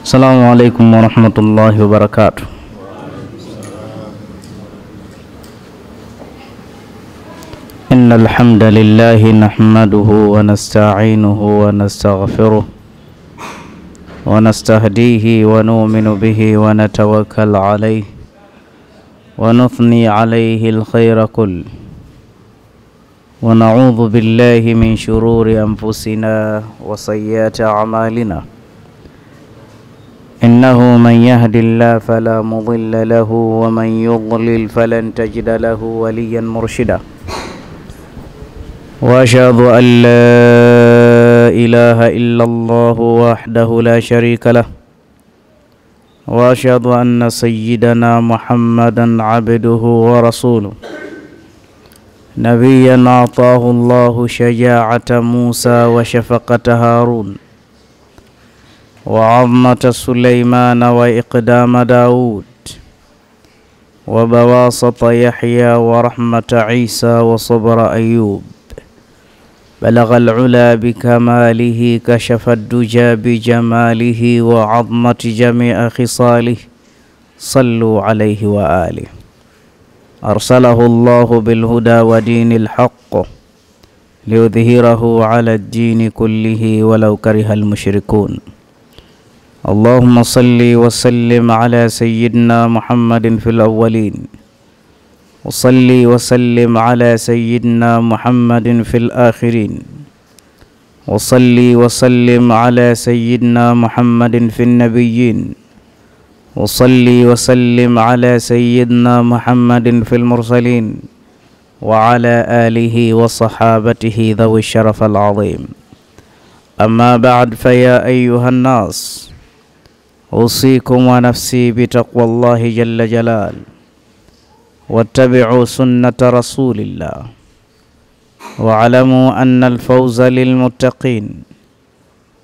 السلام عليكم ورحمة الله وبركاته. إن الحمد لله نحمده ونستعينه ونستغفره ونستهديه ونؤمن به ونتوكل عليه ونثني عليه الخير كله. ونعوذ بالله من شرور أنفسنا وسيئات أعمالنا. إنه من يهد الله فلا مضل له ومن يضلل فلن تجد له وليا مرشدا. وأشهد أن لا إله إلا الله وحده لا شريك له. وأشهد أن سيدنا محمدا عبده ورسوله. نبيا أعطاه الله شجاعة موسى وشفقة هارون. وعظمة سليمان وإقدام داود وبواسط يحيى ورحمة عيسى وصبر أيوب. بلغ العلا بكماله كشف الدجى بجماله وعظمة جميع خصاله. صلوا عليه وآله. أرسله الله بالهدى ودين الحق ليظهره على الدين كله ولو كره المشركون. اللهم صل وسلم على سيدنا محمد في الأولين. وصل وسلم على سيدنا محمد في الآخرين. وصل وسلم على سيدنا محمد في النبيين. وصل وسلم على سيدنا محمد في المرسلين. وعلى آله وصحابته ذوي الشرف العظيم. أما بعد فيا أيها الناس أوصيكم ونفسي بتقوى الله جل جلال. واتبعوا سنة رسول الله. واعلموا أن الفوز للمتقين.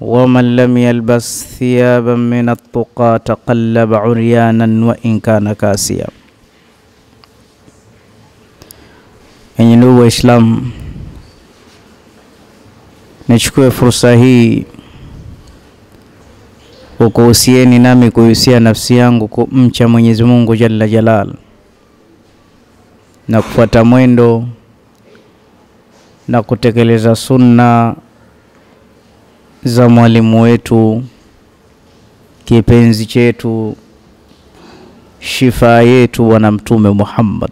ومن لم يلبس ثيابا من التقى تقلب عريانا وإن كان كاسيا. Enyi ndugu Waislamu, nichukue fursa hii kukuhusieni nami kuhusia nafsi yangu kumcha Mwenyezi Mungu Jalla Jalal na kufuata mwendo na kutekeleza sunna za mwalimu wetu kipenzi chetu shifa yetu Bwana Mtume Muhammad.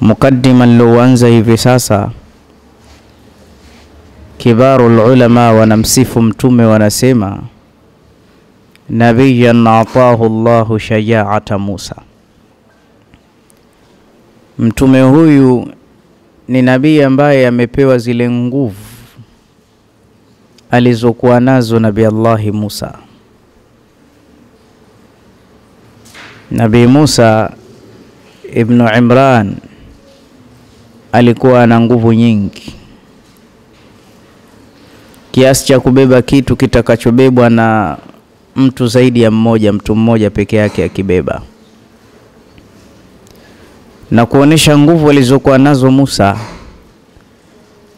Mukaddima lilouanza hivi sasa, kibarul ulama wanamsifu mtume, wanasema nabiyan atahu Allahu shajaata Musa, mtume huyu ni nabii ambaye amepewa zile nguvu alizokuwa nazo Nabii Allahi Musa. Nabii Musa ibnu Imran alikuwa na nguvu nyingi kiasi cha kubeba kitu kitakachobebwa na mtu zaidi ya mmoja, mtu mmoja peke yake akibeba ya na kuonesha nguvu alizokuwa nazo Musa.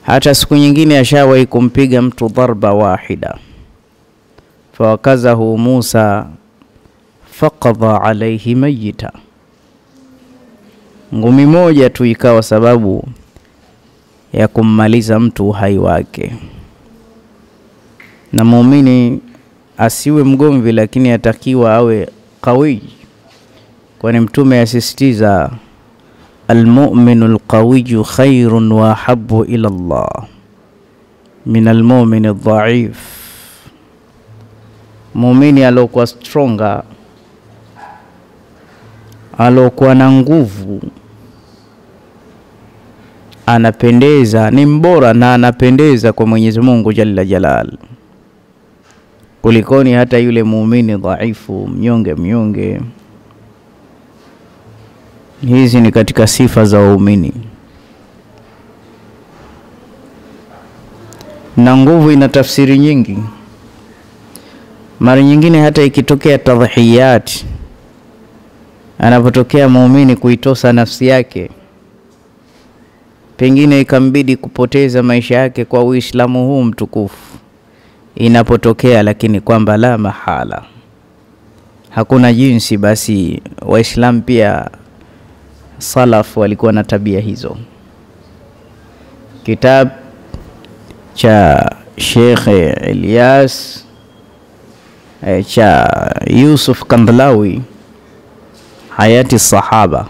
Hata siku nyingine ashawahi kumpiga mtu dharba wahida, fawakazahu Musa faqadha alaihi mayita, ngumi moja tu ikawa sababu ya kummaliza mtu uhai wake. Na muumini asiwe mgomvi, lakini atakiwa awe qawi, kwani Mtume asisitiza almuminu lqawiyu khairun wa ahabu ila Allah. Min almumini dhaif, muumini aliokuwa stronga, aliokuwa na nguvu, anapendeza, ni mbora na anapendeza kwa Mwenyezi Mungu jalla jalal, kulikoni hata yule muumini dhaifu, mnyonge mnyonge? Hizi ni katika sifa za waumini, na nguvu ina tafsiri nyingi. Mara nyingine hata ikitokea tadhhiyat, anapotokea muumini kuitosa nafsi yake pengine ikambidi kupoteza maisha yake kwa Uislamu huu mtukufu, inapotokea lakini kwamba la mahala, hakuna jinsi, basi Waislamu pia salaf walikuwa na tabia hizo. Kitabu cha Sheikh Ilyas eh, cha Yusuf Kandlawi hayati sahaba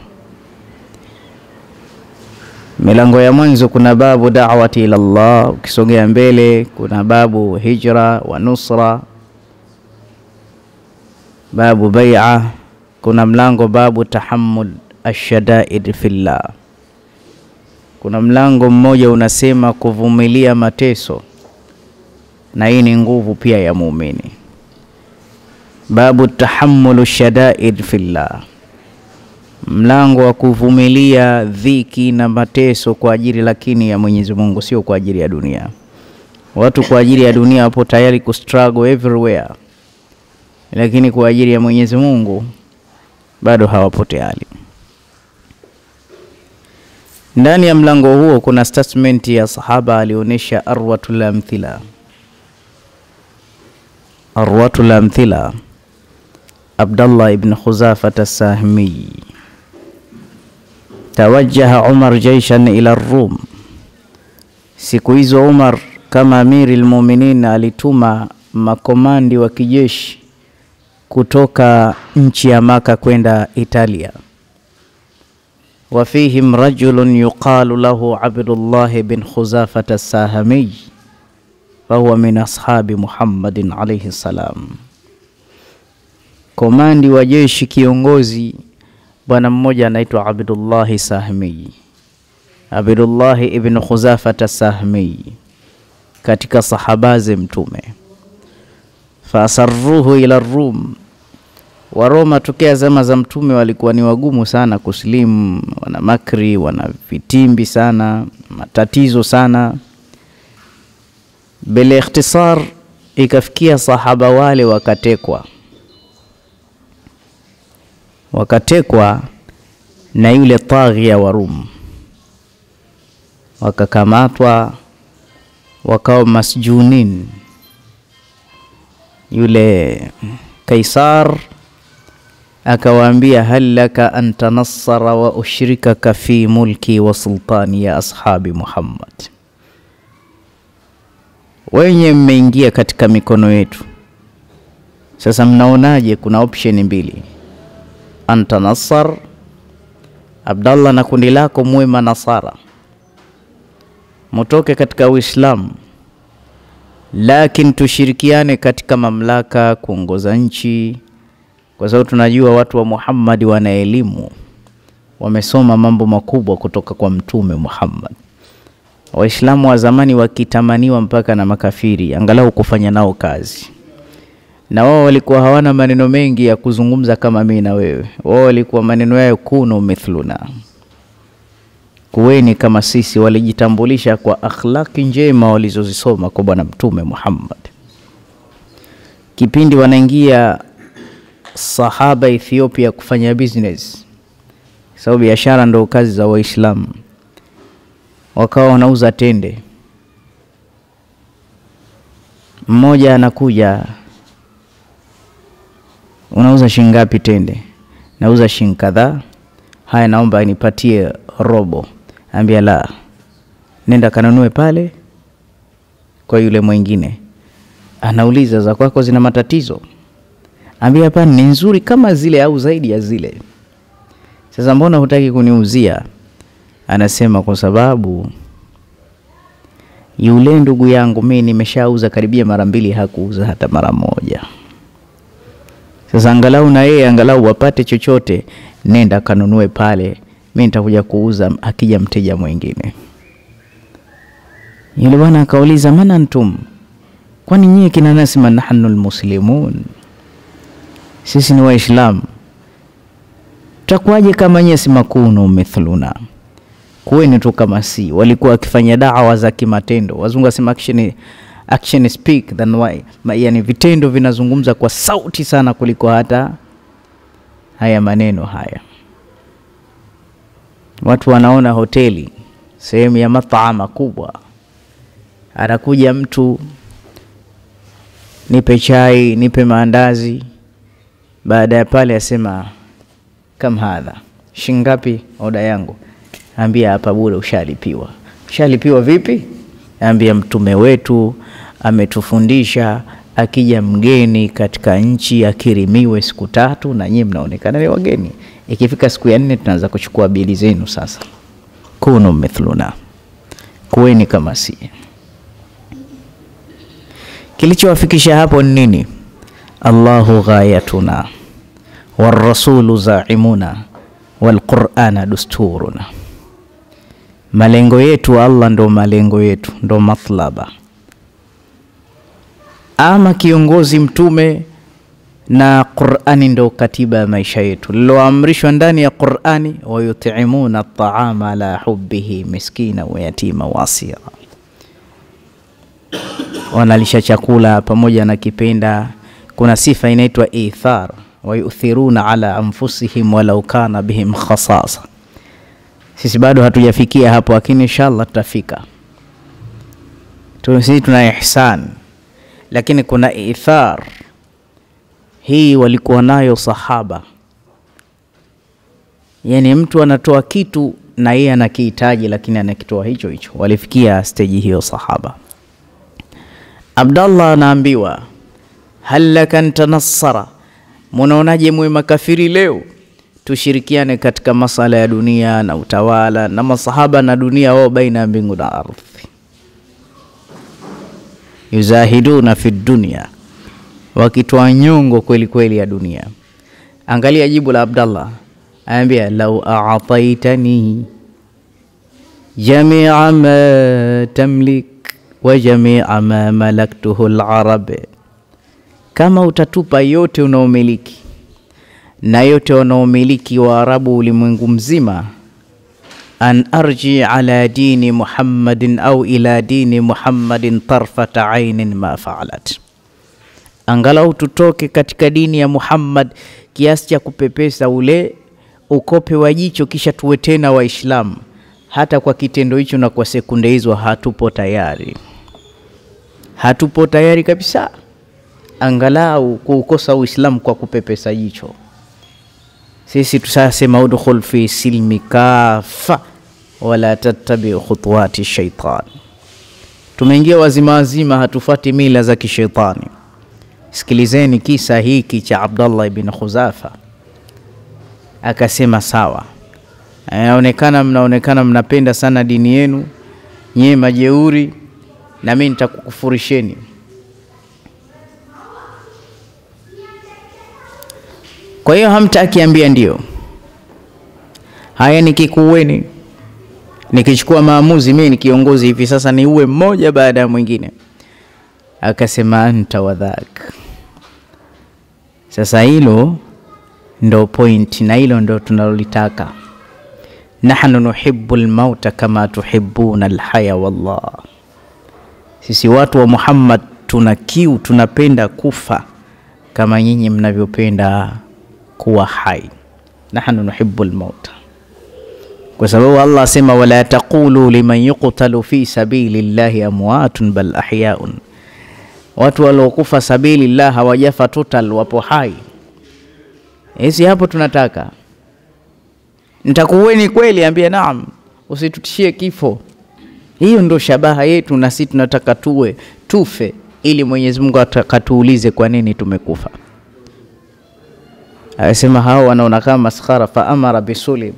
milango ya mwanzo kuna babu da'wati ila Allah, ukisogea mbele kuna babu hijra wa nusra, babu bai'a, kuna mlango babu tahammul ashadaid fillah, kuna mlango mmoja unasema kuvumilia mateso, na hii ni nguvu pia ya muumini. Babu tahammulu shadaid fillah mlango wa kuvumilia dhiki na mateso kwa ajili lakini ya Mwenyezi Mungu, sio kwa ajili ya dunia. Watu kwa ajili ya dunia wapo tayari ku struggle everywhere, lakini kwa ajili ya Mwenyezi Mungu bado hawapo tayari. Ndani ya mlango huo kuna statement ya sahaba alionyesha arwatul amthila, arwatul amthila Abdallah ibn Khuzafat as-Sahmi Tawajaha Umar jaishan ila Rum. Siku hizo Umar kama amiri lmuminin alituma makomandi wa kijeshi kutoka nchi ya Maka kwenda Italia. Wa fihim rajulun yuqalu lahu Abdullah bin Khuzafat as-Sahami fahuwa min ashabi Muhammadin alaihi salam. Komandi wa jeshi kiongozi bwana mmoja anaitwa Abdullahi Sahmi, Abdullahi ibn Khuzafata Sahmi, katika sahabaze Mtume. Faasarruhu ila Rum, Waroma tokea zama za Mtume walikuwa ni wagumu sana kusilimu, wana makri, wana vitimbi sana, matatizo sana. Bila ikhtisar, ikafikia sahaba wale wakatekwa wakatekwa na yule taghia wa Rum, wakakamatwa wakawa masjunin. Yule Kaisar akawaambia, hal laka an tanassara wa ushrikaka fi mulki wa sultani ya ashabi Muhammad, wenye mmeingia katika mikono yetu, sasa mnaonaje? Kuna option mbili antanassar Abdallah na kundi lako muwe manasara, mutoke katika Uislamu, lakini tushirikiane katika mamlaka, kuongoza nchi, kwa sababu tunajua watu wa Muhammad wana elimu, wamesoma mambo makubwa kutoka kwa Mtume Muhammad. Waislamu wa zamani wakitamaniwa mpaka na makafiri, angalau kufanya nao kazi na wao walikuwa hawana maneno mengi ya kuzungumza kama mimi na wewe. Wao walikuwa maneno yao kunu mithluna, kuweni kama sisi. Walijitambulisha kwa akhlaki njema walizozisoma kwa Bwana Mtume Muhammad. Kipindi wanaingia sahaba Ethiopia kufanya business, sababu biashara ndo kazi za Waislamu, wakawa wanauza tende. Mmoja anakuja unauza shilingi ngapi tende? Nauza shilingi kadhaa. Haya, naomba nipatie robo. Ambia la, nenda kanunue pale kwa yule mwingine. Anauliza, za kwako zina matatizo? Ambia hapana, ni nzuri kama zile au zaidi ya zile. Sasa mbona hutaki kuniuzia? Anasema kwa sababu yule ndugu yangu mimi nimeshauza karibia mara mbili, hakuuza hata mara moja. Sasa angalau na yeye angalau wapate chochote, nenda kanunue pale, mimi nitakuja kuuza akija mteja mwingine. Yule bwana akauliza, man antum, kwani nyie kina nasi nahnu lmuslimun, sisi ni Waislamu, takuwaje kama nyie si makunu mithluna, kuweni tu kama si. Walikuwa wakifanya dawa za kimatendo, wazungu wasema action speak than why, yani vitendo vinazungumza kwa sauti sana kuliko hata haya maneno haya. Watu wanaona hoteli sehemu ya mataama kubwa, anakuja mtu, nipe chai, nipe maandazi. Baada ya pale asema kam hadha, shingapi oda yangu? Ambia hapa bure, ushalipiwa. Ushalipiwa vipi? Ambia mtume wetu ametufundisha akija mgeni katika nchi akirimiwe siku tatu, na nyinyi mnaonekana ni wageni. Ikifika siku ya nne, tunaanza kuchukua bili zenu. Sasa kunu mithluna, kuweni kama si. Kilichowafikisha hapo ni nini? Allahu ghayatuna warasulu zaimuna walqurana dusturuna, malengo yetu Allah ndo malengo yetu, ndo matlaba ama kiongozi mtume na Qur'ani ndo katiba ya maisha yetu, liloamrishwa ndani ya Qur'ani, wayutimuna at-ta'ama ala hubbihi miskina wa yatima wa asira, wanalisha chakula pamoja na kipenda. Kuna sifa inaitwa ithar, wayuthiruna ala anfusihim walau kana bihim khasasa. Sisi bado hatujafikia hapo, lakini inshallah tutafika. Sisi tuna ihsan lakini kuna ithar. Hii walikuwa nayo sahaba, yani mtu anatoa kitu na yeye anakihitaji, lakini anakitoa hicho hicho. Walifikia steji hiyo sahaba. Abdallah anaambiwa hal laka ntanassara, munaonaje mwe makafiri leo? Tushirikiane katika masala ya dunia na utawala na masahaba na dunia, wao baina ya mbingu na ardhi yuzahiduna fi dunya, wakitoa nyongo kweli kweli ya dunia. Angalia jibu la Abdallah, anaambia lau a'taitani jamia ma tamlik wa jamia ma malaktuhu al-arab, kama utatupa yote unaomiliki na yote wanaomiliki wa arabu ulimwengu mzima an arji ala dini Muhammadin au ila dini Muhammadin tarfata ainin ma faalat, angalau tutoke katika dini ya Muhammad kiasi cha kupepesa ule ukope wa jicho, kisha tuwe tena Waislamu. Hata kwa kitendo hicho na kwa sekunde hizo hatupo tayari, hatupo tayari kabisa, angalau kuukosa Uislamu kwa kupepesa jicho. Sisi tusasema udkhul fi silmi kafa wala tattabi khutuwati shaitan. Tumeingia wazima wazima, hatufati mila za kishaitani. Sikilizeni kisa hiki cha Abdallah ibn Khuzafa. Akasema sawa, inaonekana mnaonekana mnapenda sana dini yenu nyie majeuri, na mimi nitakukufurisheni. Kwa hiyo hamtaki ambia ndio haya, nikikuweni nikichukua maamuzi mimi ni kiongozi hivi sasa, ni uwe mmoja baada ya mwingine. Akasema anta wadhak. Sasa hilo ndo point na hilo ndo tunalolitaka. Nahnu nuhibbu lmauta kama tuhibbuna lhaya, Wallah, sisi watu wa Muhammad tuna kiu, tunapenda kufa kama nyinyi mnavyopenda kuwa hai. Nahnu nuhibbu lmauta kwa sababu Allah asema wala taqulu liman yuqtalu fi sabili llahi amwatun bal ahyaun, watu waliokufa sabili llah hawajafa total, wapo hai. Hizi hapo tunataka ntakuweni kweli, ambia naam, usitutishie kifo. Hiyo ndo shabaha yetu, na sisi tunataka tuwe tufe, ili Mwenyezi Mungu atakatuulize kwa nini tumekufa. Asema hao wanaona kama maskhara, fa amara bisulim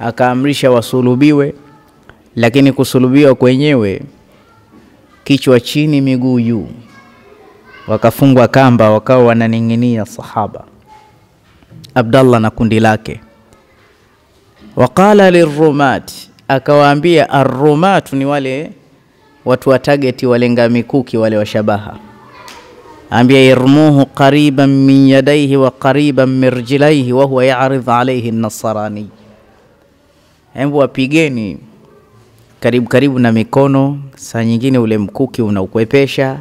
akaamrisha wasulubiwe, lakini kusulubiwa kwenyewe kichwa chini miguu juu, wakafungwa kamba, wakawa wananing'inia sahaba Abdallah na kundi lake. Waqala lirumat, akawaambia arumat ni wale watu wa tageti, walenga mikuki, wale wa shabaha, ambia irmuhu qariban min yadaihi wa qariban min rijlaihi wa huwa yaridh alaihi nasarani Hebu wapigeni karibu karibu na mikono. Saa nyingine ule mkuki unaukwepesha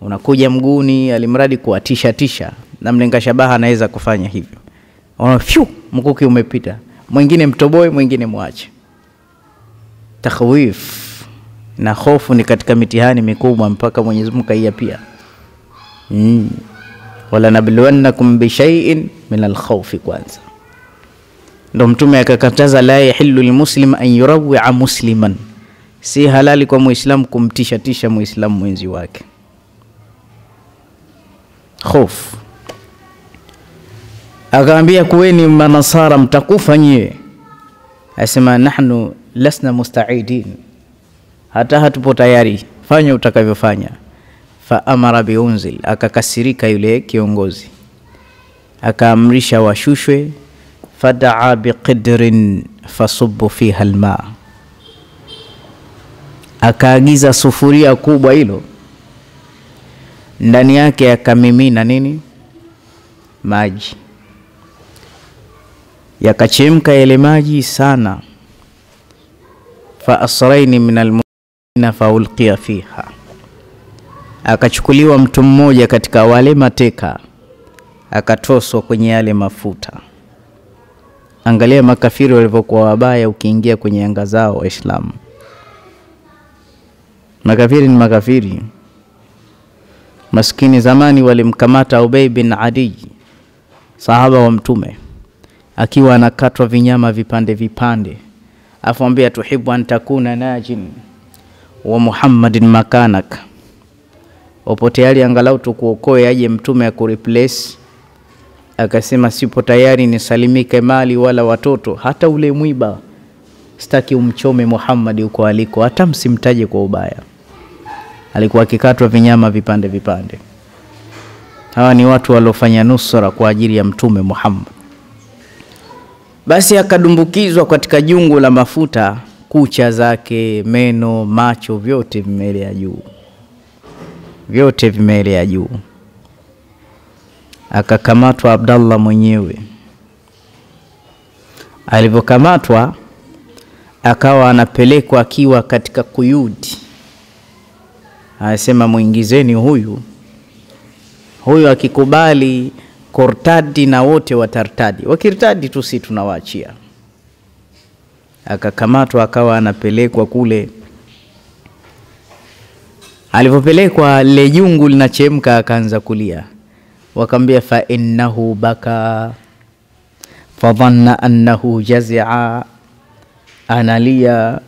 unakuja mguuni, alimradi kuwatisha tisha, na mlenga shabaha anaweza kufanya hivyo. Ona, fyu mkuki umepita, mwingine mtoboe, mwingine mwache. takhwif na hofu ni katika mitihani mikubwa mpaka Mwenyezi Mungu kaia pia mm. wala bishaiin min alkhawfi kwanza ndo mtume akakataza la yahillu lilmuslim an yurawia musliman. Si halali kwa muislamu kumtishatisha muislamu mwenzi wake. Hofu akaambia kuweni manasara mtakufa nyie. Asema nahnu lasna mustaidin. Hata hatupo tayari fanya utakavyofanya. Fa amara biunzil akakasirika yule kiongozi. Akaamrisha washushwe fadaa biqidrin fasubu fiha lma akaagiza sufuria kubwa hilo. Ndani yake akamimina nini? Maji. Yakachemka yale maji sana. Fa asraini min almuminina faulqiya fiha. Akachukuliwa mtu mmoja katika wale mateka. Akatoswa kwenye yale mafuta angalia makafiri walivyokuwa wabaya ukiingia kwenye anga zao waislamu. Makafiri ni makafiri. Maskini zamani walimkamata Ubay bin adi sahaba wa mtume akiwa anakatwa vinyama vipande vipande. Afuambia tuhibu an takuna najin wa muhammadin makanak. Upo tayari angalau tukuokoe aje mtume akureplace akasema sipo tayari nisalimike mali wala watoto hata ule mwiba sitaki umchome Muhammad huko aliko hata msimtaje kwa ubaya. Alikuwa akikatwa vinyama vipande vipande. Hawa ni watu waliofanya nusra kwa ajili ya mtume muhammad. Basi akadumbukizwa katika jungu la mafuta kucha zake meno macho vyote vimeelea juu. Vyote vimeelea juu akakamatwa abdallah mwenyewe. Alivyokamatwa akawa anapelekwa akiwa katika kuyudi. Anasema mwingizeni huyu. Huyu akikubali kortadi na wote watartadi wakirtadi tu si tunawaachia. Akakamatwa akawa anapelekwa kule. Alivyopelekwa lile jungu linachemka akaanza kulia wakamwambia fa innahu baka. Fadhanna annahu jazia. Analia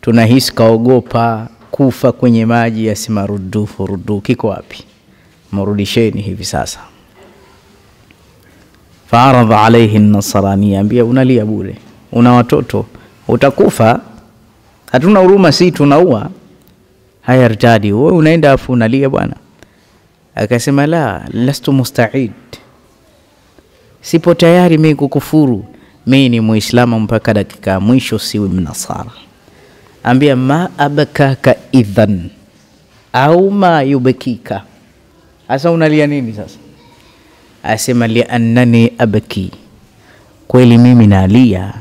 tunahisi kaogopa kufa kwenye maji ya ruduhu rudu kiko wapi? Murudisheni hivi sasa. Faaradha alaihi nasarania ambia unalia bure. Una watoto. Utakufa. Hatuna huruma si tunaua. Haya rtadi wewe unaenda afu unalia bwana akasema la lastu mustaid. Sipo tayari mi kukufuru. Mi ni muislamu mpaka dakika ya mwisho siwi mnasara. Ambia ma abakaka idhan? Au ma yubekika hasa unalia nini sasa? Asema liannani abki kweli mimi nalia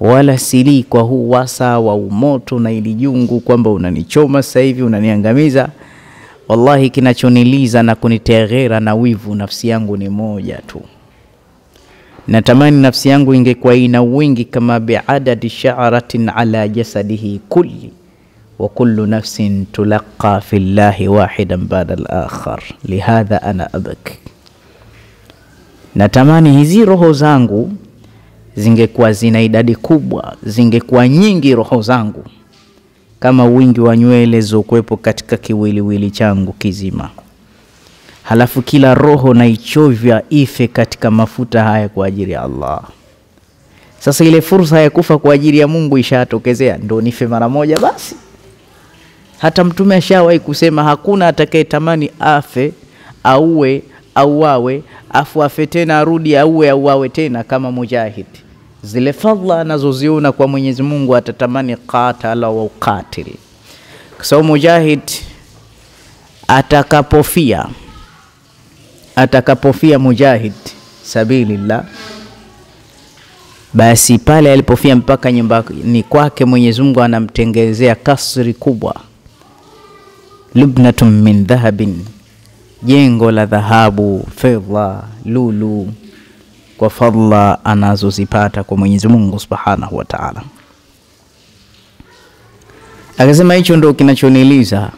wala sili kwa huu wasa wa umoto na ili jungu kwamba unanichoma sasa hivi unaniangamiza wallahi kinachoniliza na kuniteghera na wivu nafsi yangu ni moja tu. Natamani nafsi yangu ingekuwa ina wingi kama biadadi sha'ratin ala jasadihi kulli wa kullu nafsin tulaqa fi llahi wahidan bada al-akhar. Lihadha ana abki natamani hizi roho zangu zingekuwa zina idadi kubwa zingekuwa nyingi roho zangu kama wingi wa nywele zokuwepo katika kiwiliwili changu kizima. Halafu kila roho naichovya ife katika mafuta haya kwa ajili ya allah. Sasa ile fursa ya kufa kwa ajili ya mungu ishatokezea ndo nife mara moja basi. Hata mtume ashawahi kusema hakuna atakayetamani afe auwe auawe afu afe tena arudi auwe auawe tena kama mujahid zile fadla anazoziona kwa mwenyezi mungu atatamani qatala wa uqatil. Kwa sababu mujahid atakapofia atakapofia mujahid sabilillah basi pale alipofia mpaka nyumbani kwake mwenyezi mungu anamtengezea kasri kubwa. Lubnatun min dhahabin jengo la dhahabu fedha lulu kwa fadla anazozipata kwa mwenyezi mungu subhanahu wa taala Akasema hicho ndo kinachoniliza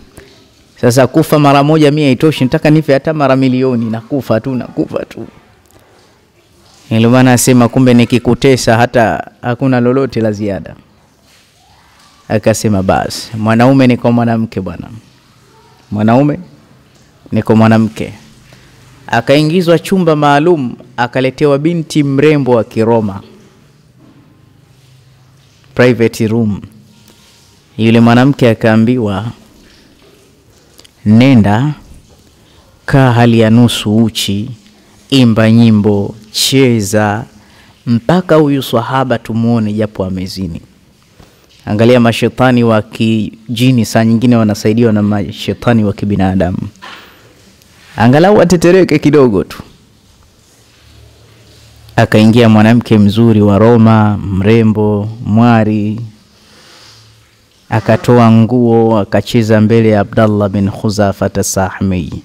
sasa. Kufa mara moja mia haitoshi, nataka nife hata mara milioni, nakufa tu nakufa tu. Ndio maana asema kumbe nikikutesa hata hakuna lolote la ziada. Akasema basi, mwanaume ni kwa mwanamke bwana, mwanaume ni kwa mwanamke. Akaingizwa chumba maalum, akaletewa binti mrembo wa Kiroma, private room. Yule mwanamke akaambiwa, nenda kaa hali ya nusu uchi, imba nyimbo, cheza mpaka huyu swahaba tumuone japo amezini. Angalia, mashetani wa kijini saa nyingine wanasaidiwa na mashetani wa kibinadamu, angalau atetereke kidogo tu. Akaingia mwanamke mzuri wa Roma, mrembo, mwari, akatoa nguo, akacheza mbele ya Abdallah bin Khuzafata Sahmi.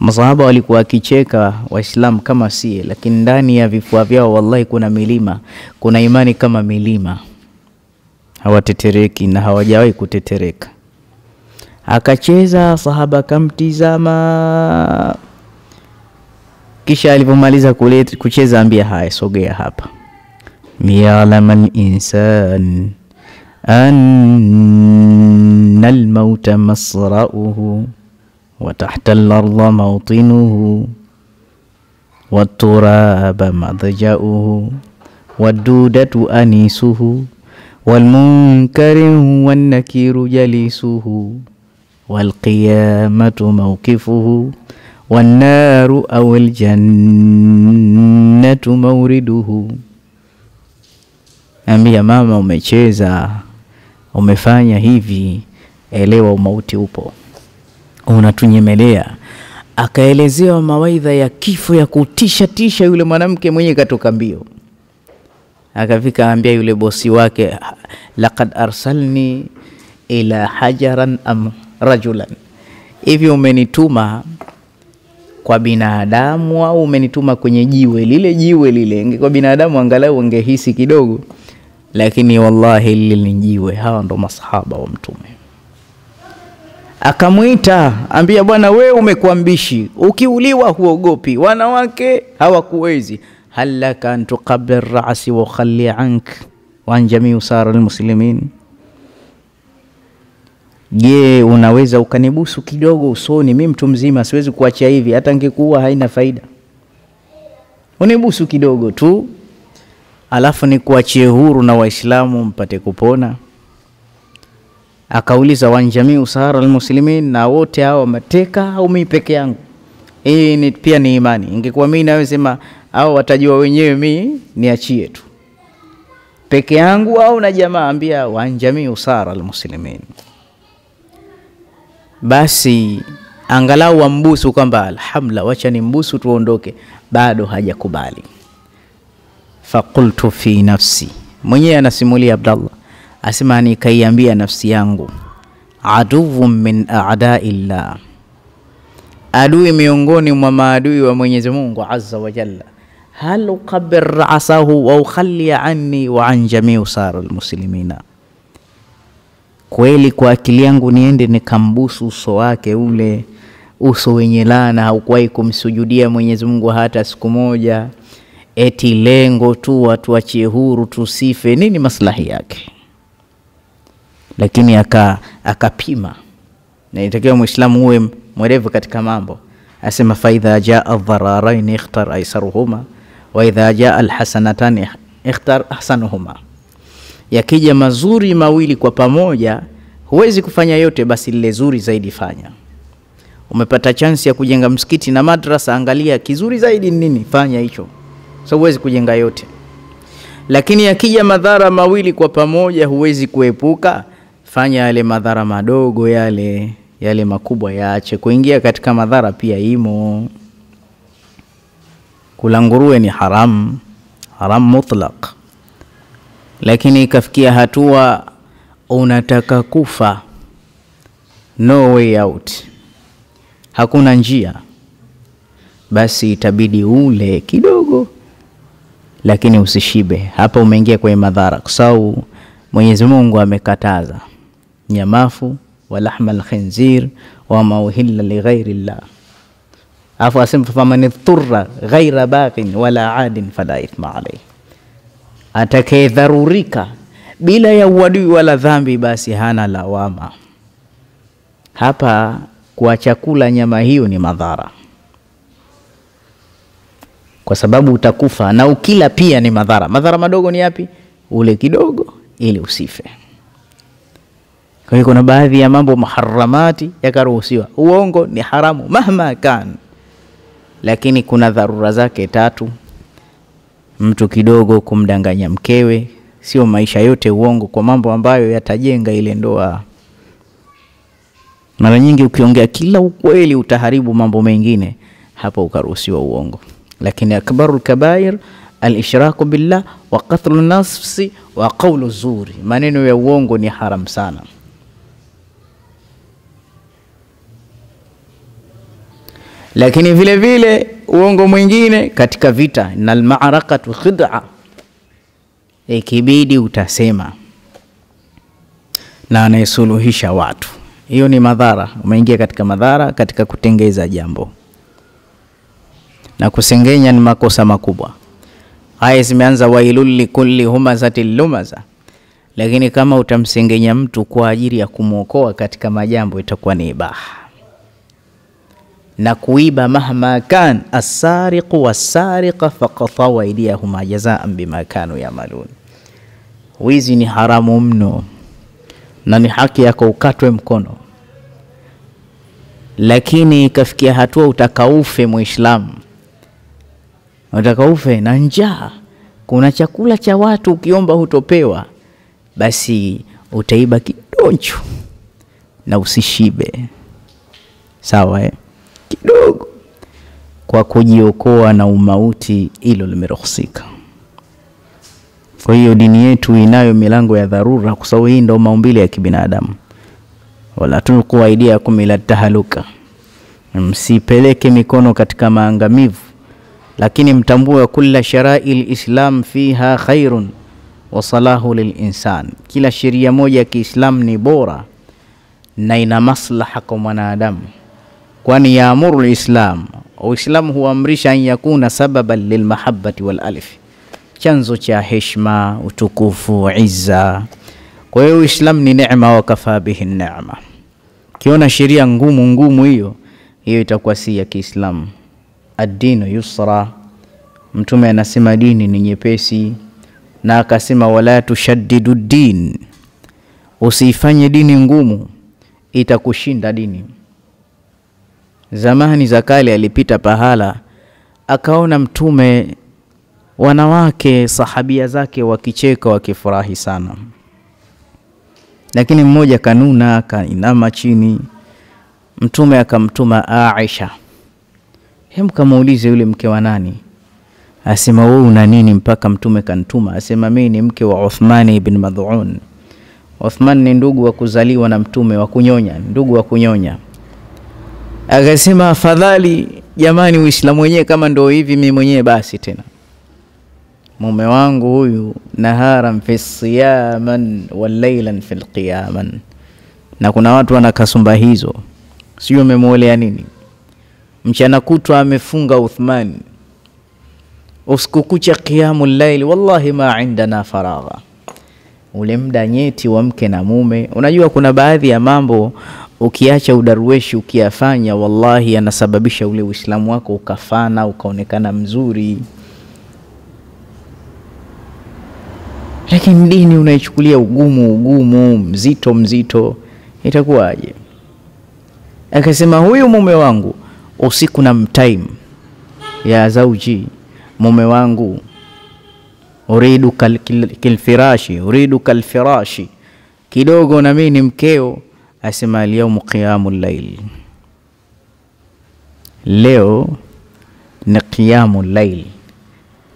Masahaba walikuwa akicheka Waislamu kama sie, lakini ndani ya vifua vyao wallahi kuna milima, kuna imani kama milima hawatetereki na hawajawahi kutetereka. Akacheza, sahaba kamtizama, kisha alivyomaliza kucheza ambia, haya sogea hapa. liyalama linsan anna almauta masrauhu wa tahta larda mautinuhu waturaba madjauhu wadudatu anisuhu walmunkari wannakiru jalisuhu walqiyamatu mawqifuhu wannaru au aljannatu mawriduhu. Ambia mama, umecheza umefanya hivi, elewa umauti upo, unatunyemelea. Akaelezewa mawaidha ya kifo ya kutisha tisha. Yule mwanamke mwenye katoka mbio akafika ambia yule bosi wake, laqad arsalni ila hajaran am rajulan, hivi umenituma kwa binadamu au umenituma kwenye jiwe? Lile jiwe lile, kwa binadamu angalau ungehisi kidogo, lakini wallahi lile ni jiwe. Hawa ndo masahaba wa Mtume. Akamwita ambia, bwana we umekuwa mbishi, ukiuliwa huogopi, wanawake hawakuwezi. Hal laka rasi wa khalli ank. Wa usara almuslimin, je, unaweza ukanibusu kidogo usoni? Mi mtu mzima siwezi kuachia hivi, hata ngekuwa haina faida. Unibusu kidogo tu, alafu nikuachie huru na Waislamu mpate kupona. Akauliza wanjamii an jamii usara almuslimin, na wote hao mateka au mi peke yangu? Hii ni pia ni imani. Ingekuwa mi nawe sema au watajua wenyewe, mi niachie tu peke yangu au na jamaa, ambia wanjamii usahara almuslimin. Basi angalau wambusu kwamba alhamla, wacha ni mbusu tuondoke. Bado hajakubali. Fakultu fi nafsi, mwenyewe anasimulia Abdallah. Asema, nikaiambia nafsi yangu, aduwwun min a'dai llah adui miongoni mwa maadui wa Mwenyezi Mungu azza wa jalla, hal ukabir asahu wa ukhalli anni wa an jamii usara almuslimina, kweli kwa akili yangu niende nikambusu uso wake ule uso wenye laana, haukuwahi kumsujudia Mwenyezi Mungu hata siku moja, eti lengo tu watuachie huru tusife. Nini maslahi yake? Lakini akapima, na itakiwa Muislamu uwe mwerevu katika mambo. Asema faidha jaa dhararaini ikhtar aisaruhuma wa idha jaa alhasanatani ikhtar ahsanuhuma, yakija mazuri mawili kwa pamoja, huwezi kufanya yote, basi lile zuri zaidi fanya. Umepata chansi ya kujenga msikiti na madrasa, angalia kizuri zaidi ni nini, fanya hicho. So huwezi kujenga yote, lakini yakija madhara mawili kwa pamoja, huwezi kuepuka, fanya yale madhara madogo yale yale makubwa yaache. Kuingia katika madhara pia imo. Kula nguruwe ni haramu, haramu mutlaq, lakini ikafikia hatua unataka kufa, no way out, hakuna njia, basi itabidi ule kidogo, lakini usishibe. Hapa umeingia kwenye madhara, kwa sababu Mwenyezi Mungu amekataza. Nyamafu wa lahma alkhinzir wama uhilla lighairi llah afu asema faman idhturra ghaira baghin wala adin fala ithma alayhi, atakayedharurika bila ya uadui wala dhambi, basi hana lawama. Hapa kwa chakula nyama hiyo ni madhara, kwa sababu utakufa, na ukila pia ni madhara. Madhara madogo ni yapi? Ule kidogo ili usife. Kwa hiyo kuna baadhi ya mambo muharamati yakaruhusiwa. Uongo ni haramu mahma kan, lakini kuna dharura zake tatu. Mtu kidogo kumdanganya mkewe, sio maisha yote uongo, kwa mambo ambayo yatajenga ile ndoa. Mara nyingi ukiongea kila ukweli utaharibu mambo mengine, hapo ukaruhusiwa uongo. Lakini akbarul kabair alishraku billah wa qatlu nafsi wa qaulu zuri, maneno ya uongo ni haram sana. Lakini vile vile uongo mwingine katika vita, na lmarakatu khid'a, ikibidi utasema. Na anayesuluhisha watu, hiyo ni madhara. Umeingia katika madhara katika kutengeza jambo, na kusengenya ni makosa makubwa. Aya zimeanza wailul likulli humazati lumaza, lakini kama utamsengenya mtu kwa ajili ya kumwokoa katika majambo itakuwa ni ibaha na kuiba mahma kan assariqu wassariqa faqatau aidiyahuma jazaan bima kanu yamalun. Wizi ni haramu mno na ni haki yako ukatwe mkono, lakini ikafikia hatua utakaufe Muislamu, utakaufe na njaa, kuna chakula cha watu ukiomba hutopewa, basi utaiba kidoncho na usishibe, sawa eh? Kidogo kwa kujiokoa na umauti, hilo limeruhusika. Kwa hiyo dini yetu inayo milango ya dharura, kwa sababu hii ndio maumbile ya kibinadamu. wala tulqu aidiakum ila tahaluka, msipeleke mikono katika maangamivu, lakini mtambue kulla sharai lislam fiha khairun wa salahu lilinsan, kila sheria moja ya Kiislamu ni bora na ina maslaha kwa mwanadamu kwani yaamuru lislam, Uislamu huamrisha an yakuna sababan lilmahabati wal alf, chanzo cha heshma utukufu, izza. Kwa hiyo Uislamu ni neema, wakafa bihi neema. kiona sheria ngumu ngumu, hiyo hiyo itakuwa si ya Kiislamu. Ad-dinu yusra, Mtume anasema dini ni nyepesi, na akasema wala tushaddidu din, usiifanye dini ngumu, itakushinda dini. Zamani za kale alipita pahala akaona Mtume wanawake sahabia zake wakicheka wakifurahi sana, lakini mmoja kanuna akainama chini. Mtume akamtuma Aisha, hem, kamuulize yule mke wa nani? Asema wewe una nini mpaka Mtume kantuma? Asema mimi ni mke wa Uthmani ibn Madhuun. Uthman ni ndugu wa kuzaliwa na Mtume wa kunyonya, ndugu wa kunyonya Akasema afadhali jamani, Uislamu wenyewe kama ndo hivi, mimi mwenyewe basi tena mume wangu huyu naharan fi siyaman wa laylan fi lqiyaman. Na kuna watu wana kasumba hizo, sijui amemwolea nini. Mchana kutwa amefunga Uthman, usiku kucha qiyamu llaili, wallahi ma indana faragha, ule muda nyeti wa mke na mume. Unajua kuna baadhi ya mambo ukiacha udarueshi ukiyafanya, wallahi anasababisha ule Uislamu wako ukafana ukaonekana mzuri, lakini dini unaichukulia ugumu ugumu, mzito mzito, itakuwaje? Akasema huyu mume wangu usiku na mtaimu ya zauji, mume wangu uridu kalfirashi, uridu kalfirashi, kidogo na mimi ni mkeo Asema alyaumu qiyamu llail, leo ni qiyamu llail.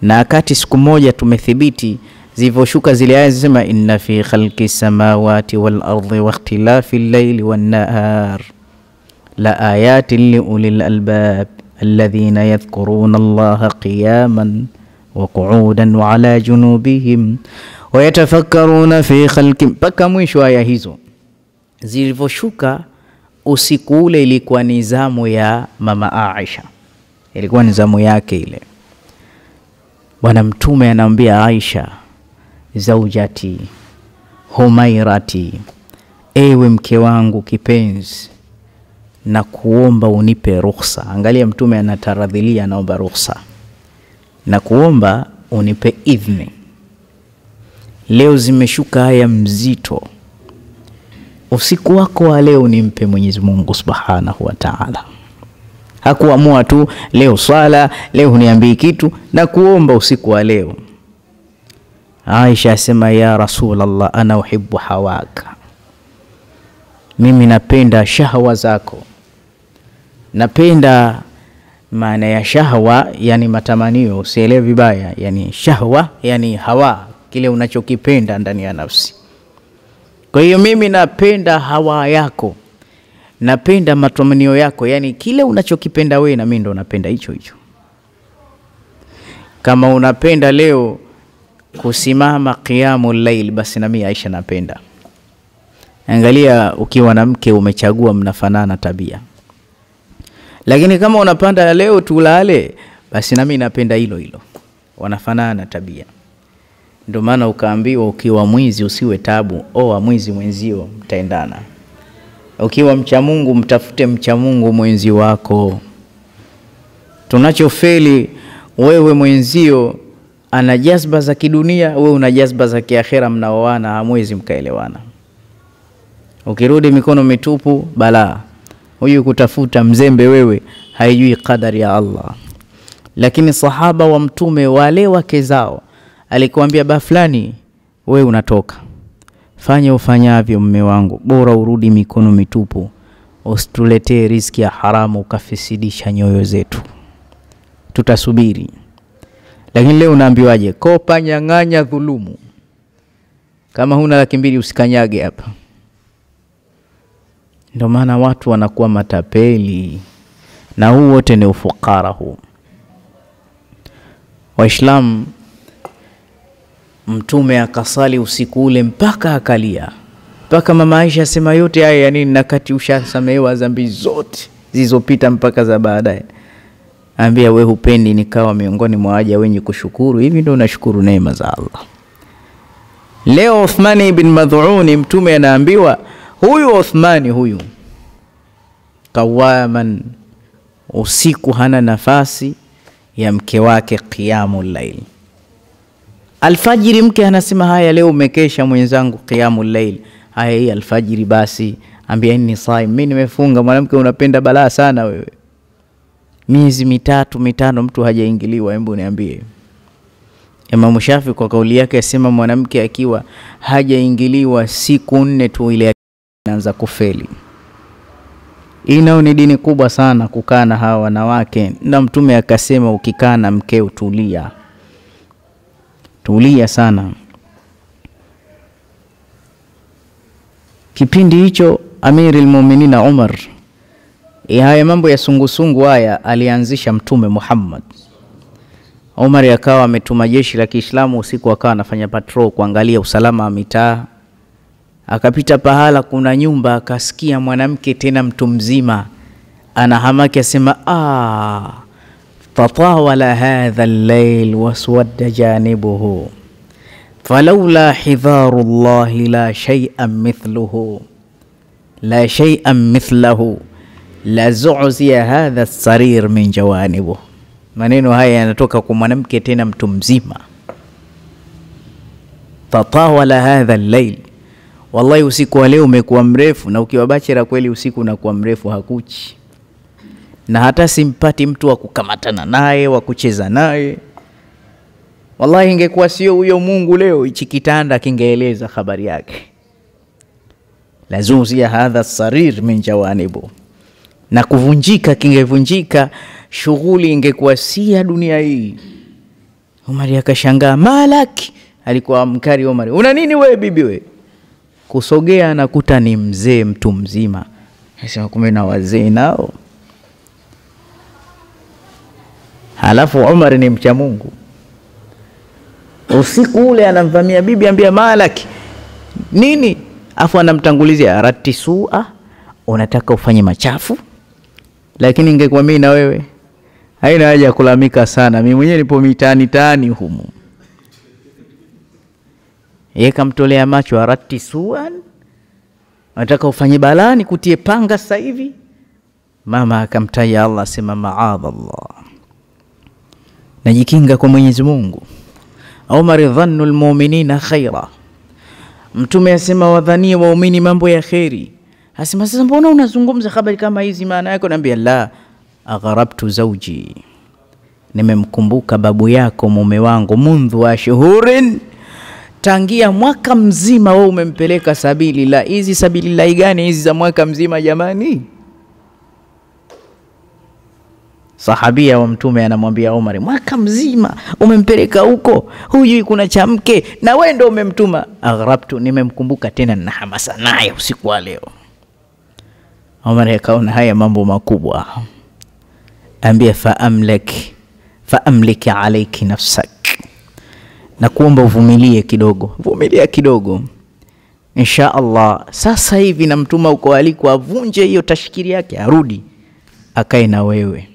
Na wakati siku moja tumethibiti zilivyoshuka zile aya zisema, inna fi khalqi samawati wal ardi wa ikhtilafi llaili wan nahar la ayatin li ulil albab alladhina yadhkuruna allaha qiyaman wa qu'udan wa ala junubihim wa yatafakkaruna fi khalqi, mpaka mwisho aya hizo zilivyoshuka usiku ule, ilikuwa ni zamu ya mama Aisha, ilikuwa ni zamu yake ile. Bwana Mtume anaambia Aisha, zaujati Humairati, ewe mke wangu kipenzi, na kuomba unipe ruhusa. Angalia, Mtume anataradhilia, anaomba ruhusa na kuomba unipe idhni. Leo zimeshuka haya mzito, usiku wako wa leo nimpe Mwenyezi Mungu Subhanahu wa Ta'ala. Hakuamua tu leo swala, leo huniambii kitu na kuomba usiku wa leo. Aisha asema ya Rasulullah, ana uhibbu hawaka, mimi napenda shahwa zako, napenda maana ya shahwa, yani matamanio, usielewe vibaya. Yani shahwa, yani hawa, kile unachokipenda ndani ya nafsi. Kwa hiyo mimi napenda hawa yako, napenda matamanio yako, yani kile unachokipenda wewe, na mimi ndo napenda hicho hicho. Kama unapenda leo kusimama qiyamu lail, basi nami Aisha napenda. Angalia, ukiwa na mke umechagua, mnafanana tabia lakini kama unapanda leo tulale, basi nami napenda hilo hilo, wanafanana tabia. Ndio maana ukaambiwa ukiwa mwizi usiwe tabu, oa mwizi mwenzio, mtaendana. Ukiwa mcha Mungu mtafute mcha Mungu mwenzi wako. Tunachofeli wewe mwenzio ana jazba za kidunia, wewe una jazba za kiakhera, mnaoana hamwezi mkaelewana. Ukirudi mikono mitupu, balaa huyu kutafuta mzembe, wewe haijui kadari ya Allah. Lakini sahaba wa Mtume wale wake zao alikuambia, ba fulani, wewe unatoka, fanya ufanyavyo, mme wangu, bora urudi mikono mitupu, usituletee riski ya haramu ukafisidisha nyoyo zetu, tutasubiri. Lakini leo unaambiwaje? Kopa, nyang'anya, dhulumu. Kama huna laki mbili usikanyage hapa. Ndio maana watu wanakuwa matapeli, na huu wote ni ufukara huu. Waislamu, Mtume akasali usiku ule mpaka akalia, mpaka mama Aisha asema yote haya ya nini, nakati ushasamehewa dhambi zote zilizopita mpaka za baadaye. Ambia we hupendi nikawa miongoni mwa waja wenye kushukuru? Hivi ndio unashukuru neema za Allah. Leo Uthmani ibn Madhuuni, Mtume anaambiwa huyu Uthmani huyu kawaman, usiku hana nafasi ya mke wake qiyamul lail. Alfajiri mke anasema haya, leo umekesha mwenzangu qiyamu lail. Haya, hii alfajiri basi, ambia ni saim, mimi nimefunga. Mwanamke unapenda balaa sana wewe, miezi mitatu mitano mtu hajaingiliwa. Hebu niambie. Imam Shafi kwa kauli yake asema mwanamke akiwa hajaingiliwa siku nne tu ile anaanza kufeli. Hii nayo ni dini kubwa sana, kukaa na hawa wanawake, na Mtume akasema ukikaa na mkeo tulia sana. Kipindi hicho Amiri lmuminina Umar, haya mambo ya sungusungu haya alianzisha Mtume Muhammad. Umar akawa ametuma jeshi la Kiislamu usiku, akawa anafanya patrol kuangalia usalama wa mitaa akapita pahala kuna nyumba, akasikia mwanamke tena mtu mzima anahamaki, asema ah, hadha llail waswadda janibuhu falaula hidharu llahi la shay'an mithluhu la shay'an mithlahu la zu'ziya hadha sarir min jawanibuhu. Maneno haya yanatoka kwa mwanamke tena mtu mzima, tatawala hadha llail Wallahi, usiku wa leo umekuwa mrefu, na ukiwa bachera kweli usiku unakuwa mrefu hakuchi, na hata simpati mtu wa kukamatana naye wa kucheza naye. Wallahi, ingekuwa sio huyo Mungu leo hichi kitanda kingeeleza habari yake, lazuzia hadha sarir min jawanibu, na kuvunjika kingevunjika, shughuli ingekuwa si ya dunia hii. Umari akashangaa, malaki, alikuwa mkari Umari, una nini we bibi we kusogea anakuta ni mzee mtu mzima, asema kumbe na wazee nao. Halafu Umar ni mcha Mungu, usiku ule anamvamia bibi, ambia malaki nini, afu anamtangulizia rati sua, unataka ufanye machafu. Lakini ingekuwa mimi na wewe, haina haja ya kulalamika sana. Mimi mwenyewe nipo mitaani taani humu. Yeye kamtolea macho arati suan, unataka ufanye balaa, nikutie panga sasa hivi. Mama akamtaya Allah, sema maadha maadhallah, najikinga kwa Mwenyezi Mungu. Omar, dhannu lmuminina khaira, Mtume asema wadhanie waumini mambo ya kheri. Asema sasa, mbona unazungumza habari kama hizi? Maana yako naambia, la agharabtu zauji, nimemkumbuka babu yako mume wangu, mundhu ashhurin, tangia mwaka mzima. Wewe umempeleka sabili la hizi sabili la gani hizi za mwaka mzima jamani? Sahabia wa Mtume anamwambia Umar, mwaka mzima umempeleka huko, hujui kuna cha mke na wewe ndio umemtuma. Aghrabtu, nimemkumbuka tena na hamasa naye usiku wa leo. Umar akaona haya mambo makubwa, ambia faamlik faamlik alaiki nafsak, na kuomba uvumilie kidogo, vumilia kidogo, insha Allah. Sasa hivi namtuma huko aliko, avunje hiyo tashkiri yake, arudi akae na wewe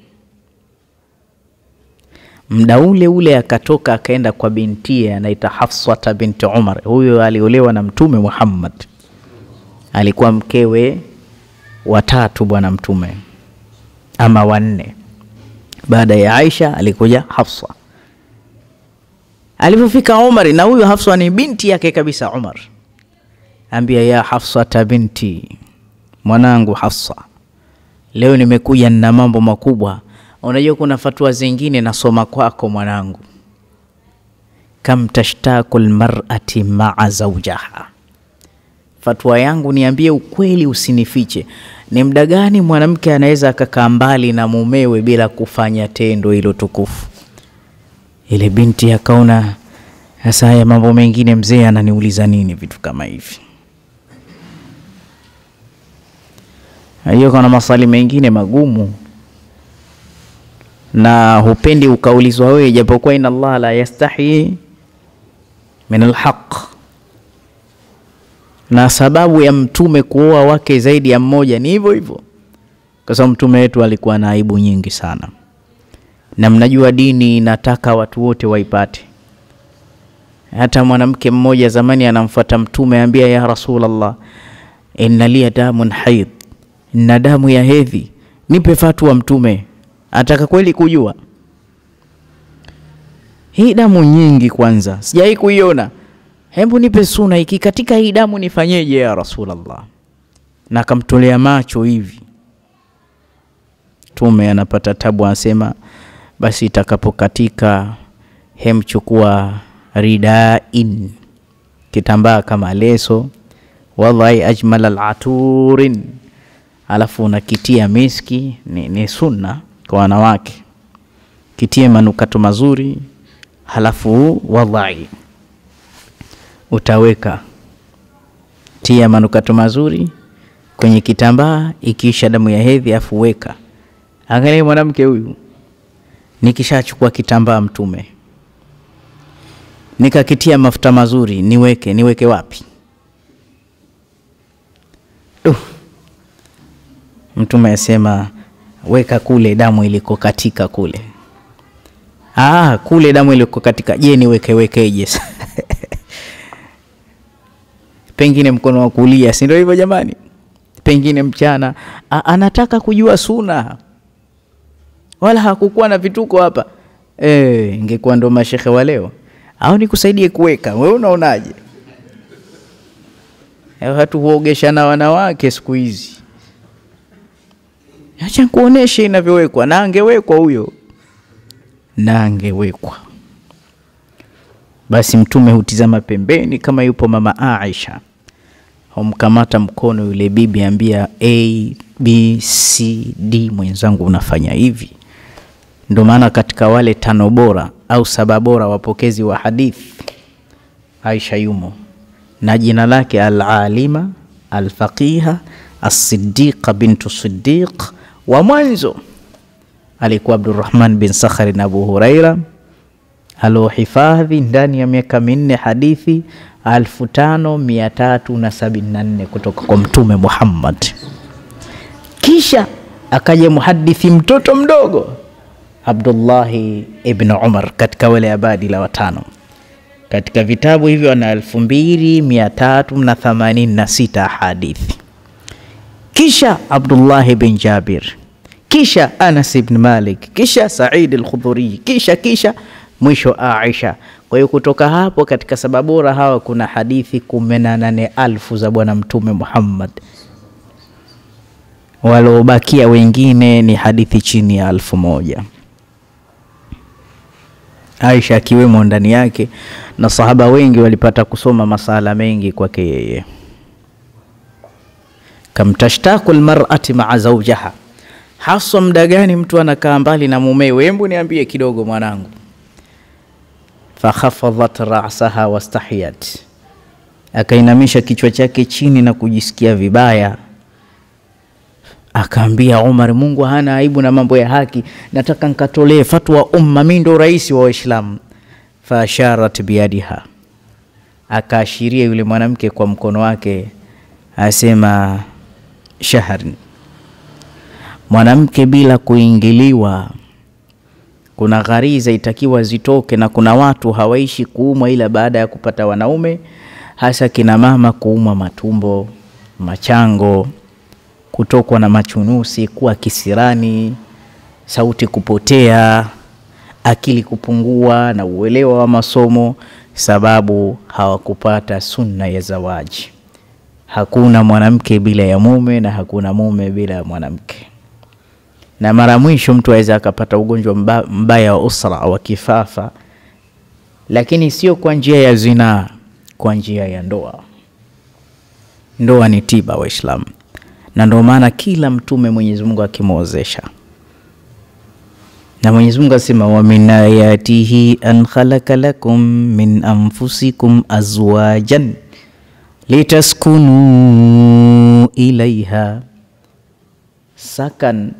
Mda ule ule akatoka akaenda kwa bintie anaita Hafsata binti Umar. Huyo aliolewa na Mtume Muhammad, alikuwa mkewe watatu bwana Mtume ama wanne. Baada ya Aisha alikuja Hafsa. Alipofika Umar, na huyo Hafsa ni binti yake kabisa Umar, ambia ya Hafsata binti, mwanangu Hafsa, leo nimekuja nina mambo makubwa Unajua, kuna fatua zingine nasoma kwako mwanangu. kam tashtaku lmarati maa zaujaha, Fatua yangu niambie ukweli, usinifiche. Ni mda gani mwanamke anaweza akakaa mbali na mumewe bila kufanya tendo hilo tukufu? Ile binti akaona sasa, haya mambo mengine mzee ananiuliza nini vitu kama hivi? Hiyo kana maswali mengine magumu na hupendi ukaulizwa wewe, japokuwa inna Allah la yastahi min alhaq. Na sababu ya mtume kuoa wake zaidi ya mmoja ni hivyo hivyo, kwa sababu mtume wetu alikuwa na aibu nyingi sana, na mnajua dini inataka watu wote waipate. Hata mwanamke mmoja zamani anamfuata mtume, ambia ya Rasulullah, inna liya damun haid, na damu ya hedhi, nipe fatwa mtume Ataka kweli kujua? Hii damu nyingi, kwanza sijai kuiona, hebu nipe suna, iki katika hii damu nifanyeje ya Rasulullah? Na akamtolea macho hivi, Tume anapata tabu, anasema basi itakapokatika, hemchukua ridain, kitambaa kama leso, wallahi ajmal alaturin, alafu unakitia miski, ni, ni sunna kwa wanawake. Kitie manukato mazuri, halafu wadhai, utaweka. Tia manukato mazuri kwenye kitambaa, ikiisha damu ya hedhi, afu weka. Angalia mwanamke huyu, nikishachukua kitambaa Mtume. Nikakitia mafuta mazuri, niweke niweke wapi? Uh, Mtume asema weka kule damu ilikokatika kule. Ah, kule damu ilikokatika. Je, ni weke wekeje? Pengine mkono wa kulia, si ndio hivyo jamani? Pengine mchana. A, anataka kujua suna, wala hakukuwa na vituko hapa. E, ingekuwa ndo mashehe wa leo, au nikusaidie kuweka, wewe unaonaje? Watu huogesha na wanawake siku hizi Acha nikuoneshe inavyowekwa, na angewekwa huyo, na angewekwa basi. Mtume hutizama pembeni, kama yupo mama Aisha, humkamata mkono yule bibi, ambia A B C D, mwenzangu unafanya hivi. Ndio maana katika wale tano bora au saba bora wapokezi wa hadithi Aisha yumo na jina lake Alalima Alfaqiha As-Siddiqa bintu Siddiq wa mwanzo alikuwa Abdurrahman bin Sakhari na Abu Huraira, alohifadhi ndani ya miaka minne hadithi alfu tano mia tatu na sabini na nne kutoka kwa Mtume Muhammad. Kisha akaja muhadithi mtoto mdogo Abdullahi ibn Umar katika wale abadi la watano katika vitabu hivyo ana elfu mbili mia tatu na themanini na sita hadithi. Kisha Abdullahi bin Jabir, kisha Anas ibn Malik, kisha Said al-Khudhuri, kisha kisha mwisho Aisha. Kwa hiyo kutoka hapo katika sababu bora hawa kuna hadithi kumi na nane alfu za Bwana Mtume Muhammad, waliobakia wengine ni hadithi chini ya alfu moja. Aisha akiwemo ndani yake, na sahaba wengi walipata kusoma masala mengi kwake yeye. Kam tashtaku lmarati maa zaujaha, haswa muda gani mtu anakaa mbali na mumewe? Hebu niambie kidogo mwanangu. Fakhafadhat rasaha wastahiyat, akainamisha kichwa chake chini na kujisikia vibaya. Akaambia Umar, Mungu hana aibu na mambo ya haki, nataka nkatolee fatwa umma, mi ndo rais wa Waislamu. Faasharat biyadiha, akaashiria yule mwanamke kwa mkono wake, asema shahri. Mwanamke bila kuingiliwa, kuna ghariza itakiwa zitoke, na kuna watu hawaishi kuumwa ila baada ya kupata wanaume, hasa kina mama kuumwa matumbo, machango kutokwa na machunusi, kuwa kisirani, sauti kupotea, akili kupungua na uelewa wa masomo, sababu hawakupata sunna ya zawaji. Hakuna mwanamke bila ya mume na hakuna mume bila ya mwanamke. Na mara mwisho mtu aweza akapata ugonjwa mba, mbaya wa usra wa kifafa, lakini sio kwa njia ya zinaa, kwa njia ya ndoa. Ndoa ni tiba, Waislamu na ndio maana kila mtume Mwenyezi Mungu akimwozesha, na Mwenyezi Mungu asema wa min ayatihi an khalaqa lakum min anfusikum azwajan litaskunu ilaiha. Sakan,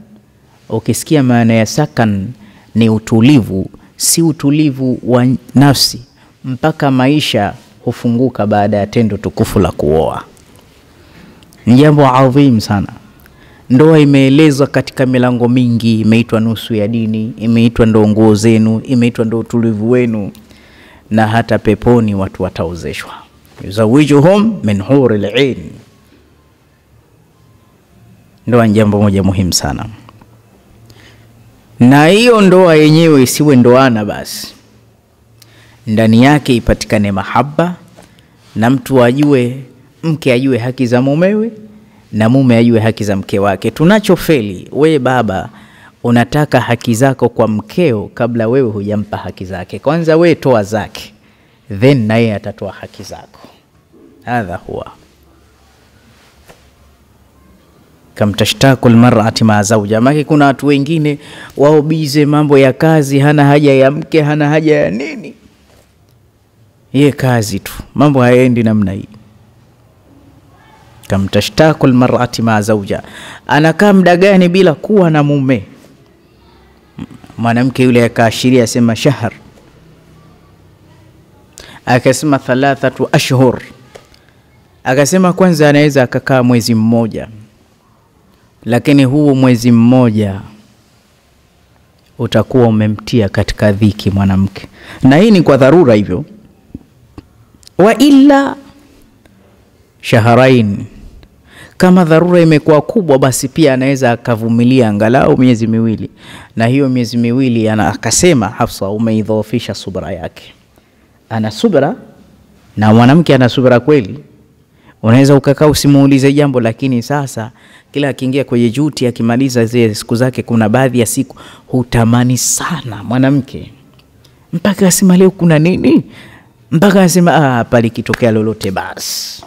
ukisikia maana ya sakan ni utulivu, si utulivu wa nafsi, mpaka maisha hufunguka baada ya tendo tukufu la kuoa ni jambo adhim sana. Ndoa imeelezwa katika milango mingi, imeitwa nusu ya dini, imeitwa ndo nguo zenu, imeitwa ndo utulivu wenu, na hata peponi watu wataozeshwa. Yuzawijuhum min huri lin. Ndoa ni jambo moja muhimu sana, na hiyo ndoa yenyewe isiwe ndoana basi, ndani yake ipatikane mahaba na mtu ajue mke ajue haki za mumewe na mume ajue haki za mke wake. Tunachofeli, we baba unataka haki zako kwa mkeo kabla wewe hujampa haki zake. Kwanza we toa zake, then naye atatoa haki zako. Hadha huwa. Kam tashtaku lmarati maa zauja. Maake kuna watu wengine wao bize mambo ya kazi, hana haja ya mke, hana haja ya nini, ye kazi tu, mambo hayaendi namna hii. Kam tashtaku lmarati maa zauja, anakaa muda gani bila kuwa na mume? Mwanamke yule akaashiria asema shahr, akasema thalathatu ashhur, akasema kwanza anaweza akakaa mwezi mmoja, lakini huu mwezi mmoja utakuwa umemtia katika dhiki mwanamke, na hii ni kwa dharura hivyo, wa illa shaharain, kama dharura imekuwa kubwa, basi pia anaweza akavumilia angalau miezi miwili, na hiyo miezi miwili ana, akasema Hafsa, umeidhoofisha subra yake. Ana subra na mwanamke ana subra kweli. Unaweza ukakaa usimuulize jambo, lakini sasa kila akiingia kwenye juti, akimaliza zile siku zake, kuna baadhi ya siku hutamani sana mwanamke. Mpaka asema leo kuna nini, mpaka asema ah, palikitokea lolote basi.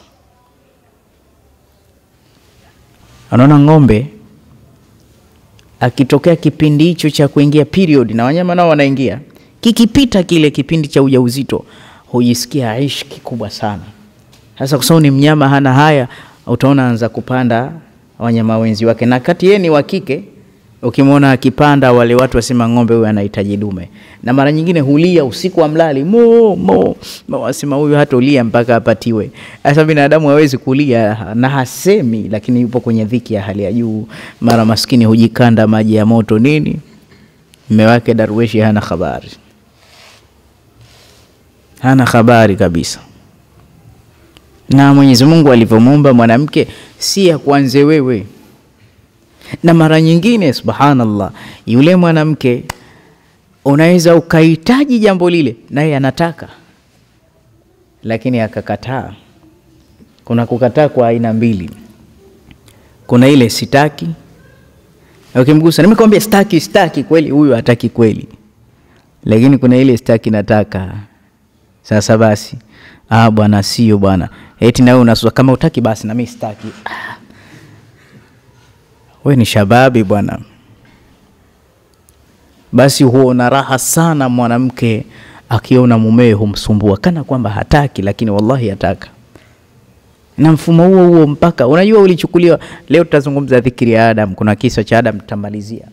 Anaona ng'ombe akitokea kipindi hicho cha kuingia period, na wanyama nao wanaingia, kikipita kile kipindi cha ujauzito hujisikia ishki kubwa sana. Sasa kwa sababu ni mnyama hana haya, utaona anza kupanda wanyama wenzi wake, na kati yeye ni wa kike, Ukimwona akipanda, wale watu wasema ng'ombe huyu anahitaji dume, na mara nyingine hulia usiku wa mlali mo mo wasema huyu hata ulia mpaka apatiwe. Sasa binadamu hawezi kulia na hasemi, lakini yupo kwenye dhiki ya hali ya juu. Mara maskini hujikanda maji ya moto nini, mme wake Darweshi hana habari, hana habari kabisa. Na Mwenyezi Mungu alivyomuumba mwanamke si ya kwanze wewe. Na mara nyingine, subhanallah, yule mwanamke unaweza ukahitaji jambo lile, naye anataka. Lakini akakataa. Kuna kukataa kwa aina mbili, kuna ile sitaki, ukimgusa nimekwambia sitaki, sitaki kweli, huyu hataki kweli, lakini kuna ile sitaki, nataka. Sasa basi, ah bwana, sio bwana, eti nawe unasua kama utaki, basi na mimi sitaki. We ni shababi bwana. Basi huona raha sana mwanamke akiona mumewe humsumbua kana kwamba hataki, lakini wallahi hataka. Na mfumo huo huo mpaka unajua ulichukuliwa. Leo tutazungumza dhikiri ya Adam. Kuna kisa cha Adam tutamalizia,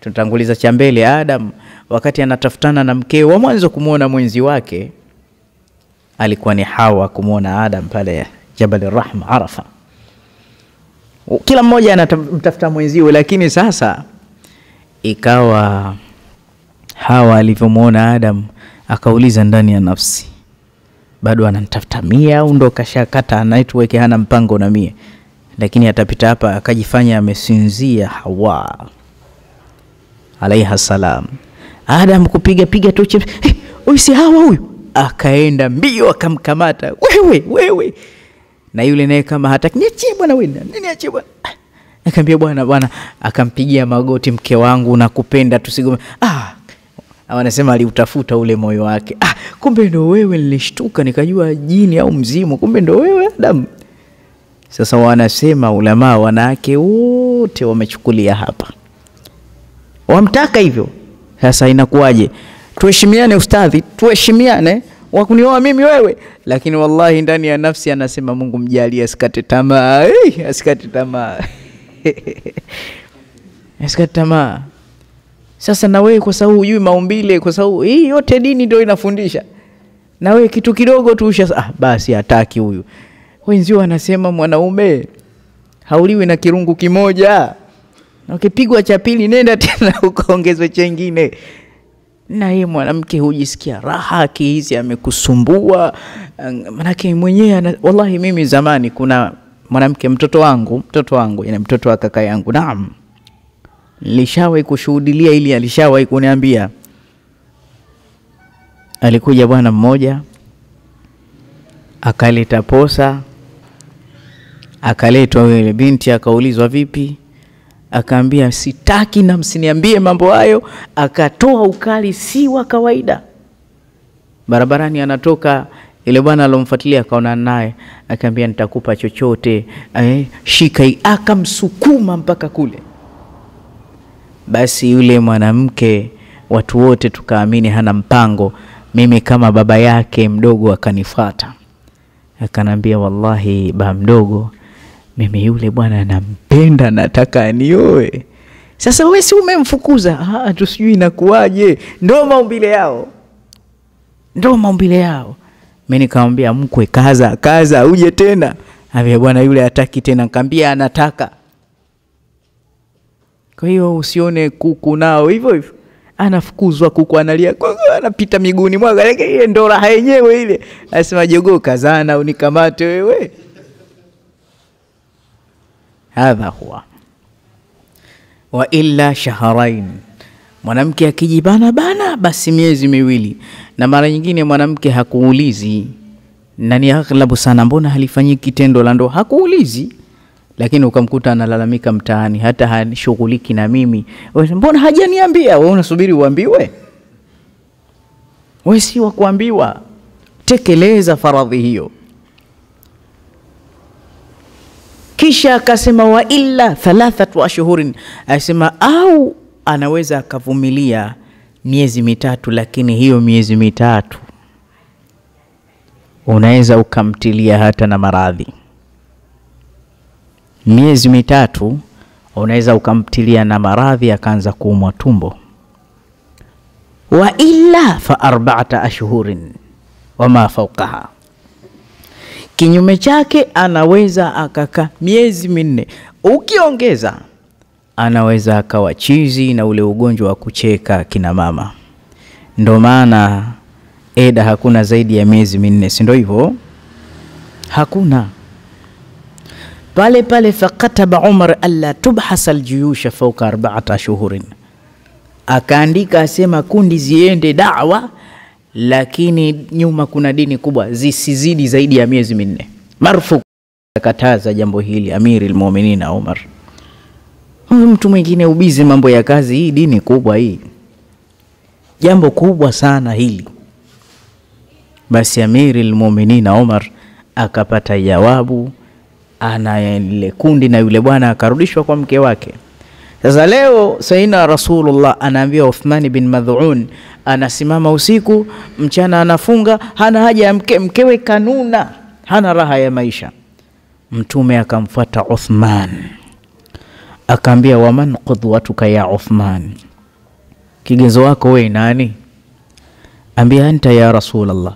tutanguliza cha mbele. Adam wakati anatafutana na mkeo wa mwanzo kumwona mwenzi wake alikuwa ni Hawa, kumwona Adam pale Jabal Rahma Arafa. Kila mmoja anamtafuta mwenziwe, lakini sasa ikawa Hawa alivyomwona Adam akauliza ndani ya nafsi, bado anamtafuta mie au ndo kashakata network, hana mpango na mie, lakini atapita hapa akajifanya amesinzia. Hawa alaiha salam, Adam kupiga piga tochi, hey, huyu si Hawa huyu, akaenda mbio akamkamata, wewe wewe na yule naye kama hataki, niachie bwana, wewe niachie bwana. Akaambia bwana bwana, akampigia magoti, mke wangu nakupenda, tusigome. Ah, wanasema aliutafuta ule moyo wake. Ah, kumbe ndo wewe. Nilishtuka nikajua jini au mzimu, kumbe ndo wewe Adam. Sasa wanasema ulamaa, wanawake wote wamechukulia hapa, wamtaka hivyo. Sasa inakuwaje? Tuheshimiane ustadhi, tuheshimiane. Wakunioa mimi wewe, lakini wallahi ndani ya nafsi anasema Mungu mjalie asikate tamaa, asikate tamaa. Asikate tamaa. Sasa na wewe kwa sababu hujui maumbile, kwa sababu hii yote dini ndio inafundisha, na wewe kitu kidogo tu usha ah, basi hataki huyu. Wenzio wanasema mwanaume hauliwi na kirungu kimoja, ukipigwa cha pili nenda tena ukaongezwe chengine na yeye mwanamke hujisikia raha akihisi amekusumbua, manake mwenyewe. Wallahi mimi zamani, kuna mwanamke mtoto wangu mtoto wangu yani mtoto wa kaka yangu, naam, nilishawahi kushuhudilia ili, alishawahi kuniambia. Alikuja bwana mmoja akaleta posa, akaletwa yule binti, akaulizwa vipi akaambia sitaki na msiniambie mambo hayo. Akatoa ukali si wa kawaida. Barabarani anatoka ile bwana alomfuatilia akaona naye, akaambia nitakupa chochote eh, shika. Akamsukuma mpaka kule. Basi yule mwanamke, watu wote tukaamini hana mpango. Mimi kama baba yake mdogo akanifuata akanambia, wallahi ba mdogo mimi yule bwana nampenda, nataka anioe. Sasa wewe si umemfukuza? Ah, tu sijui inakuwaje. Ndo maumbile yao, ndo maumbile yao. Mimi nikamwambia mkwe, kaza kaza, uje tena. Ambia bwana yule hataki tena. Nikamwambia anataka. Kwa hiyo usione kuku nao hivyo hivyo, anafukuzwa kuku, analia, anapita miguuni mwaka, ile ndo raha yenyewe ile. Anasema jogoo, kazana unikamate wewe Hadha huwa wa illa shahrain, mwanamke akijibana bana basi miezi miwili. Na mara nyingine mwanamke hakuulizi, na ni aghlabu sana, mbona halifanyiki tendo la ndoa? Hakuulizi, lakini ukamkuta analalamika mtaani, hata hashughuliki na mimi, mbona hajaniambia? Wewe unasubiri uambiwe? Wewe si wa kuambiwa, tekeleza faradhi hiyo. Kisha akasema wa illa thalathatu ashhurin, asema au anaweza akavumilia miezi mitatu, lakini hiyo miezi mitatu unaweza ukamtilia hata na maradhi. Miezi mitatu unaweza ukamtilia na maradhi akaanza kuumwa tumbo. Wa illa fa arba'ata ashhurin wama fawqaha, kinyume chake anaweza akakaa miezi minne, ukiongeza anaweza akawa chizi na ule ugonjwa wa kucheka kina mama. Ndo maana eda hakuna zaidi ya miezi minne, si ndio hivyo? Hakuna pale pale. Fakataba Umar alla tubhasa aljuyusha fauka arbaata shuhurin, akaandika asema kundi ziende dawa, lakini nyuma kuna dini kubwa zisizidi zaidi ya miezi minne. Marfu akataza jambo hili Amiri lmuminin Umar. Huyu mtu mwingine ubizi mambo ya kazi, hii dini kubwa hii, jambo kubwa sana hili. Basi Amiri lmuminina Umar akapata jawabu, ana ile kundi na yule bwana akarudishwa kwa mke wake. Sasa leo Sayyidina Rasulullah anaambia Uthmani bin Madhuun anasimama usiku, mchana anafunga, hana haja ya mke, mkewe kanuna, hana raha ya maisha. Mtume akamfuata Uthman akaambia, waman qudwatuka ya Uthman, kigezo wako we nani? Ambia anta ya Rasulullah